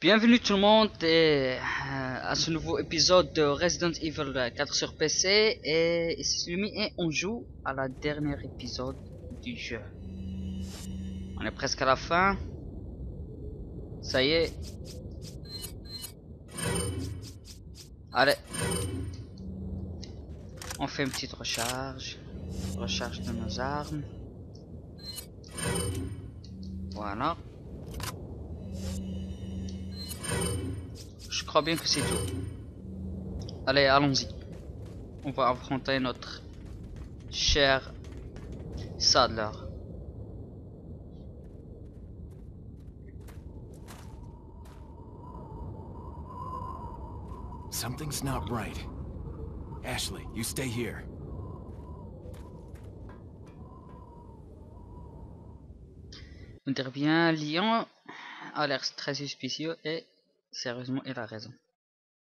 Bienvenue tout le monde euh, à ce nouveau épisode de Resident Evil 4 sur PC et ici et on joue à la dernière épisode du jeu. On est presque à la fin. Ça y est. Allez. On fait une petite recharge. Recharge de nos armes. Voilà. Crois bien que c'est tout. Allez, allons-y. On va affronter notre cher Sadler. Something's not right. Ashley, you stay here. Intervient Lyon a l'air très suspicieux et sérieusement il a raison.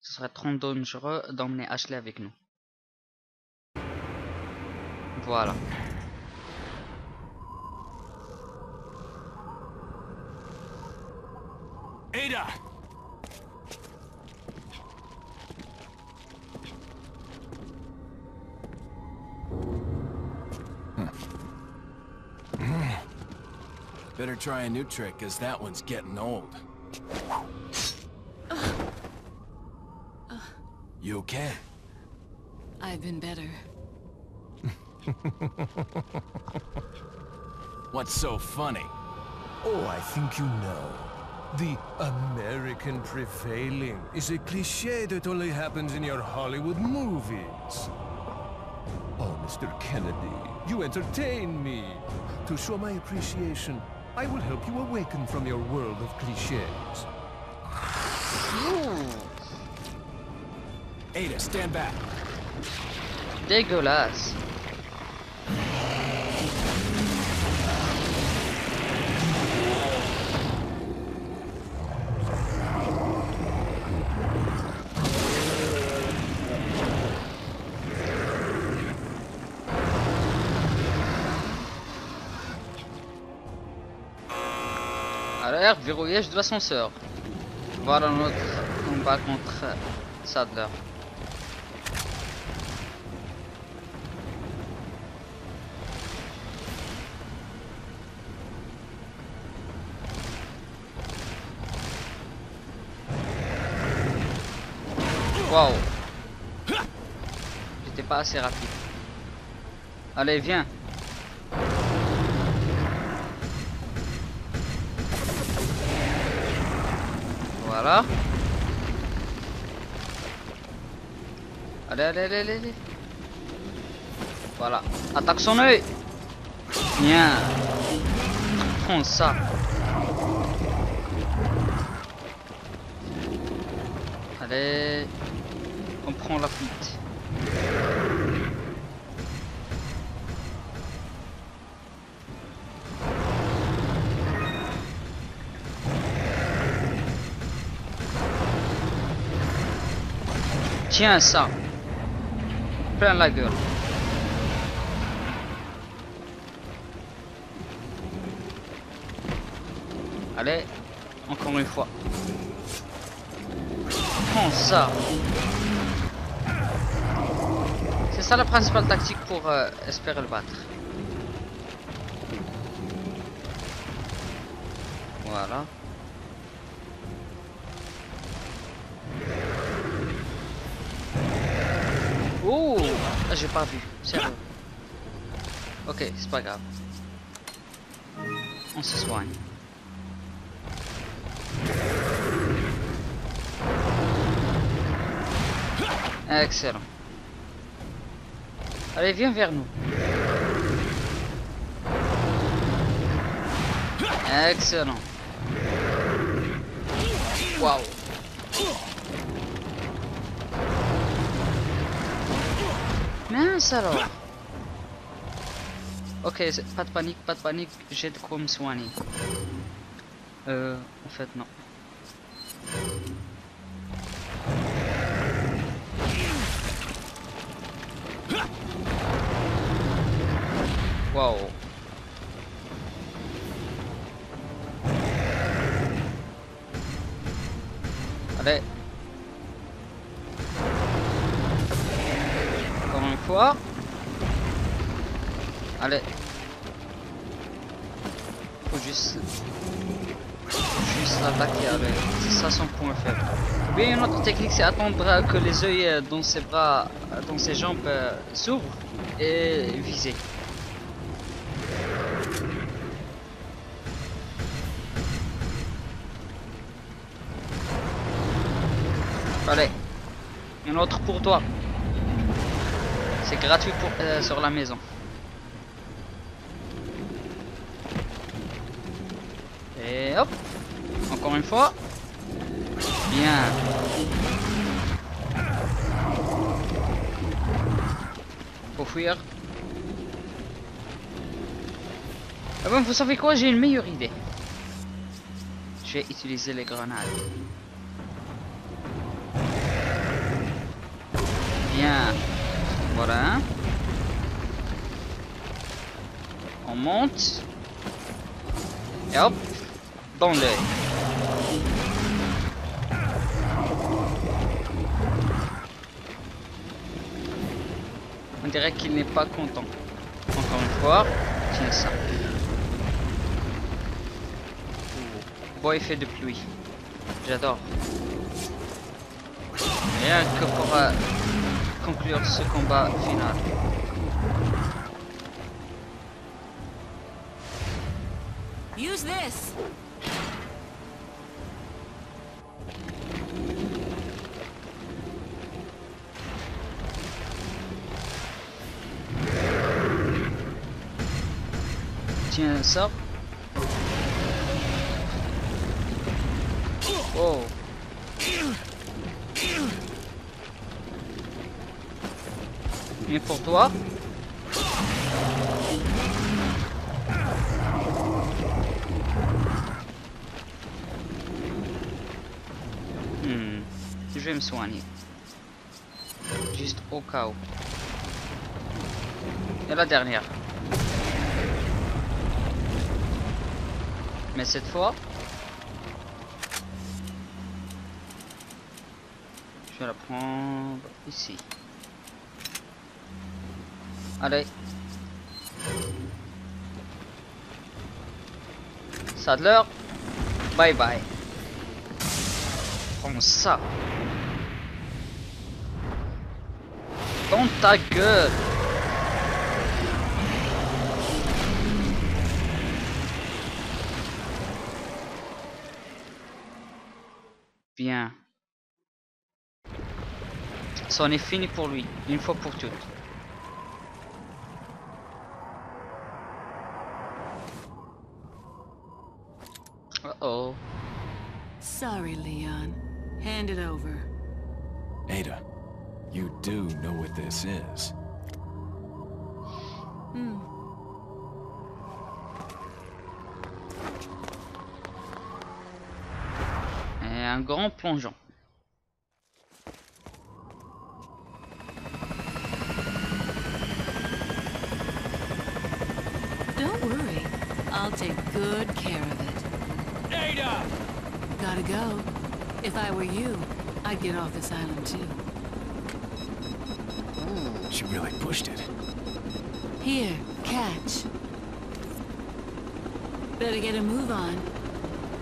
Ce serait trop dangereux d'emmener Ashley avec nous. Voilà. Ada! Better try a new trick, cause that one's getting old. You okay? I've been better. What's so funny? Oh, I think you know. The American prevailing is a cliche that only happens in your Hollywood movies. Oh, Mr. Kennedy, you entertain me. To show my appreciation, I will help you awaken from your world of cliches. Ada, stand back. Dégueulasse. Alors, verrouillage de l'ascenseur. Voilà notre combat contre Sadler. Waouh J'étais pas assez rapide. Allez, viens. Voilà. Allez, allez, allez, allez, allez. Voilà. Attaque son œil. Bien. Prends ça. Allez. On prend la fuite. Tiens ça. Plein la gueule. Allez, encore une fois. Prends ça. Ça la principale tactique pour euh, espérer le battre. Voilà. Oh J'ai pas vu, sérieux. Ok, c'est pas grave. On se soigne. Excellent. Allez, viens vers nous. Excellent. Waouh. Mince alors. Ok, pas de panique, pas de panique, j'ai de quoi me soigner. Euh, en fait non. Allez. Faut juste... Faut juste l'attaquer avec. C'est ça son point faible. Ou bien une autre technique, c'est attendre que les yeux dans ses bras, euh, dans ses jambes euh, s'ouvrent et viser. Allez. Une autre pour toi. C'est gratuit pour, euh, sur la maison. Et hop. Encore une fois. Bien. Faut fuir. Ah bon, vous savez quoi? J'ai une meilleure idée. Je vais utiliser les grenades. Bien. Voilà. On monte. Et hop. Dans l'œil. Dirait qu'il n'est pas content. Encore une fois. Tiens ça. Beau effet de pluie. J'adore. Rien que pour euh, conclure ce combat final. Use this. Ça. Oh. Mais pour toi. Hmm. Je vais me soigner. Juste au cas où. Et la dernière. Mais cette fois, je vais la prendre ici. Allez. Sadler, bye bye. Prends ça. Dans ta gueule. Bien. C'en est fini pour lui, une fois pour toutes. Uh oh. Sorry, Leon. Hand it over. Ada, you do know what this is. Un grand plongeon. Don't worry. I'll take good care of it. Ada! Gotta go. If I were you, I'd get off this island too. She really pushed it. Here, catch. Better get a move on.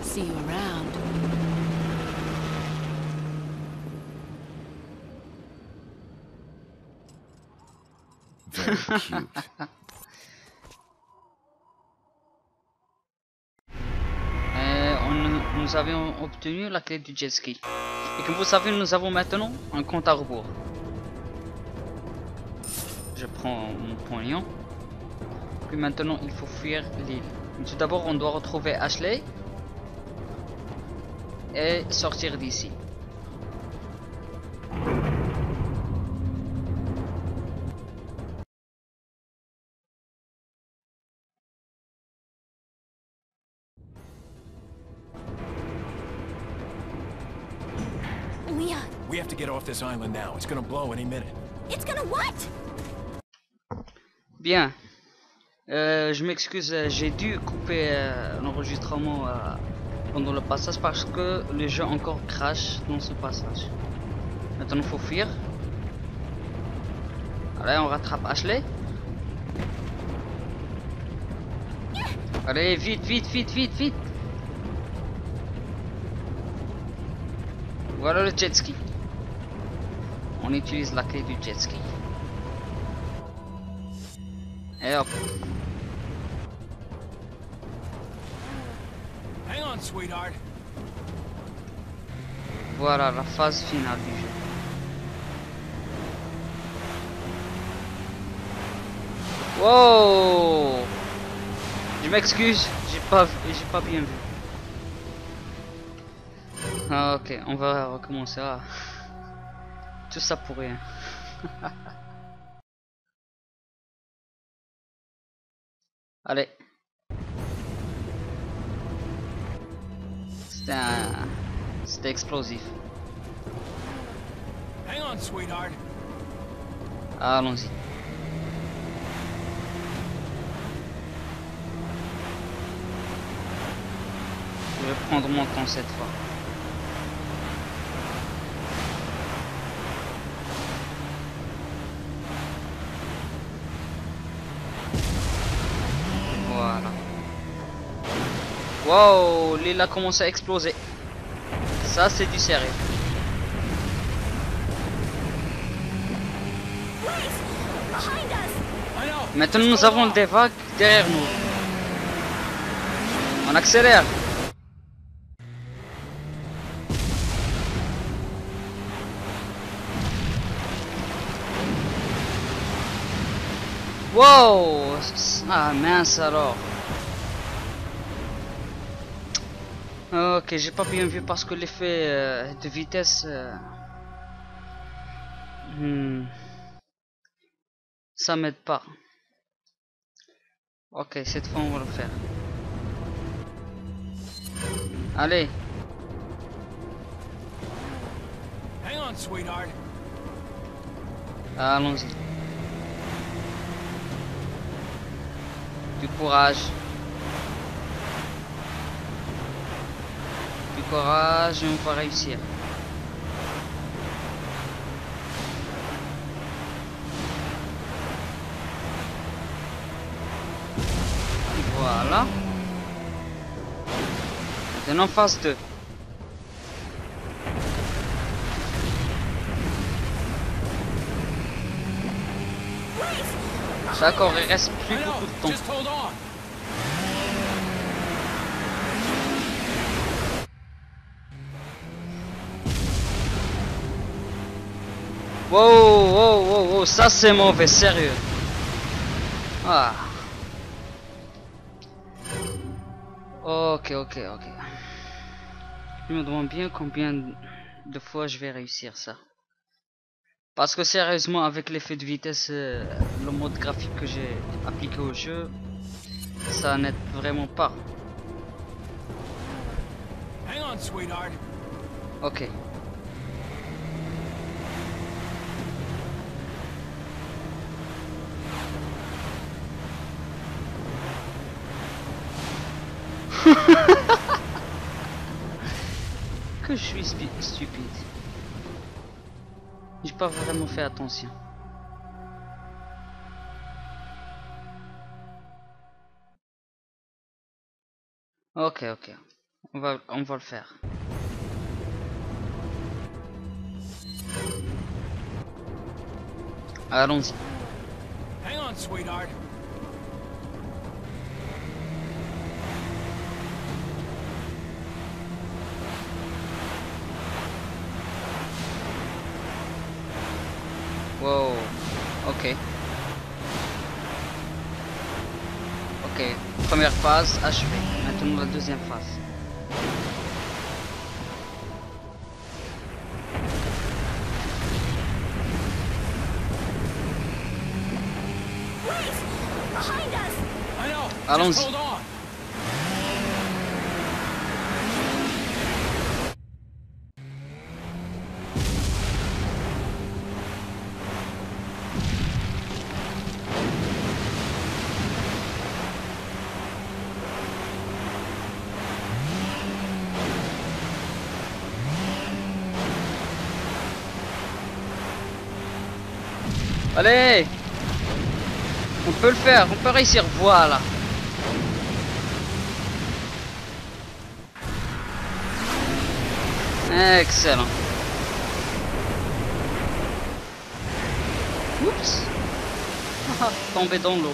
See you around. Euh, on- nous avions obtenu la clé du jet ski. Et comme vous savez, nous avons maintenant un compte à rebours. Je prends mon pognon. Puis maintenant, il faut fuir l'île. Tout d'abord, on doit retrouver Ashley. Et sortir d'ici. Leon, we have to get off this island now. It's gonna blow any minute. it's gonna what? Bien. Euh, je m'excuse, euh, j'ai dû couper euh, l'enregistrement euh, pendant le passage parce que le jeu encore crash dans ce passage. Maintenant, il faut fuir. Allez, on rattrape Ashley. Allez, vite, vite, vite, vite, vite. Voilà le jet ski. On utilise la clé du jet ski. Et hop. Hang on, sweetheart. Voilà la phase finale du jeu. Wow Je m'excuse, j'ai pas pas bien vu. Ah, ok, on va recommencer. Ah. Tout ça pour rien. Allez. C'était un... C'était explosif. Hang on, sweetheart. Allons-y. Je vais prendre mon temps cette fois. Wow, l'île a commencé à exploser. Ça, c'est du sérieux. Maintenant, nous avons des vagues derrière nous. On accélère. Wow Ah mince alors. Ok, j'ai pas bien vu parce que l'effet euh, de vitesse... euh, hmm, ça m'aide pas. Ok, cette fois on va le faire. Allez, Hang on, sweetheart. allons-y. Du courage. Courage et on va réussir. Voilà. Maintenant phase 2. D'accord, il reste plus de temps. Wow, wow, wow, wow, ça c'est mauvais, sérieux. Ah. Ok, ok, ok. Je me demande bien combien de fois je vais réussir ça. Parce que sérieusement, avec l'effet de vitesse, euh, le mode graphique que j'ai appliqué au jeu, ça n'aide vraiment pas. Ok. que je suis stupide. J'ai pas vraiment fait attention. Ok, ok. On va, on va le faire. Allons-y. Hang on, sweetheart. Wow. Ok. Ok. Première phase achevée. Maintenant la deuxième phase. Allons-y. Allez On peut le faire, on peut réussir, voilà. Excellent. Oups Tombé dans l'eau.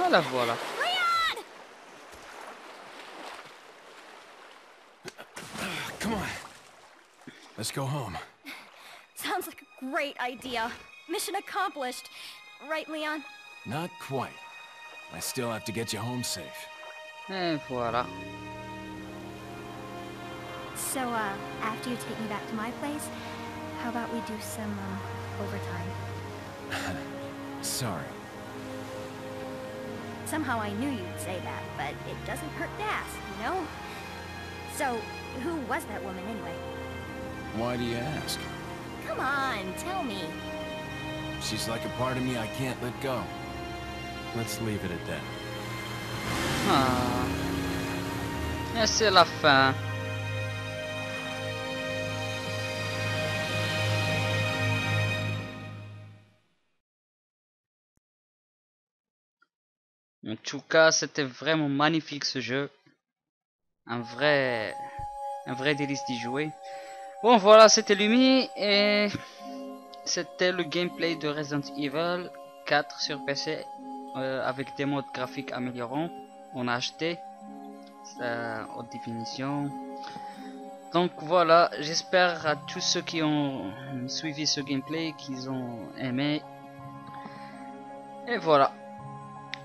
Voilà, voilà. Come on. Let's go home. Sounds like a great idea. Mission accomplished. Right, Leon? Not quite. I still have to get you home safe. Et voilà. So, uh, after you take me back to my place, how about we do some, um, overtime? Sorry. Somehow I knew you'd say that, but it doesn't hurt to ask, you know? So, who was that woman anyway? Why do you ask? Come on, tell me. She's like a part of me I can't let go. Let's leave it at that. Ah. Et c'est la fin. En tout cas, c'était vraiment magnifique ce jeu. Un vrai, délice d'y jouer. Bon, voilà, c'était Lumi et c'était le gameplay de Resident Evil 4 sur PC euh, avec des modes graphiques améliorants. On a acheté ça haute définition. Donc voilà, j'espère à tous ceux qui ont suivi ce gameplay qu'ils ont aimé. Et voilà.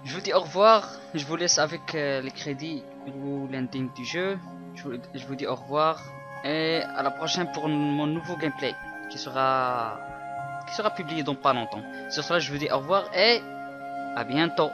Je vous dis au revoir. Je vous laisse avec euh, les crédits ou l'ending du jeu. Je vous, je vous dis au revoir et à la prochaine pour mon nouveau gameplay qui sera qui sera publié dans pas longtemps. Sur cela, je vous dis au revoir et à bientôt.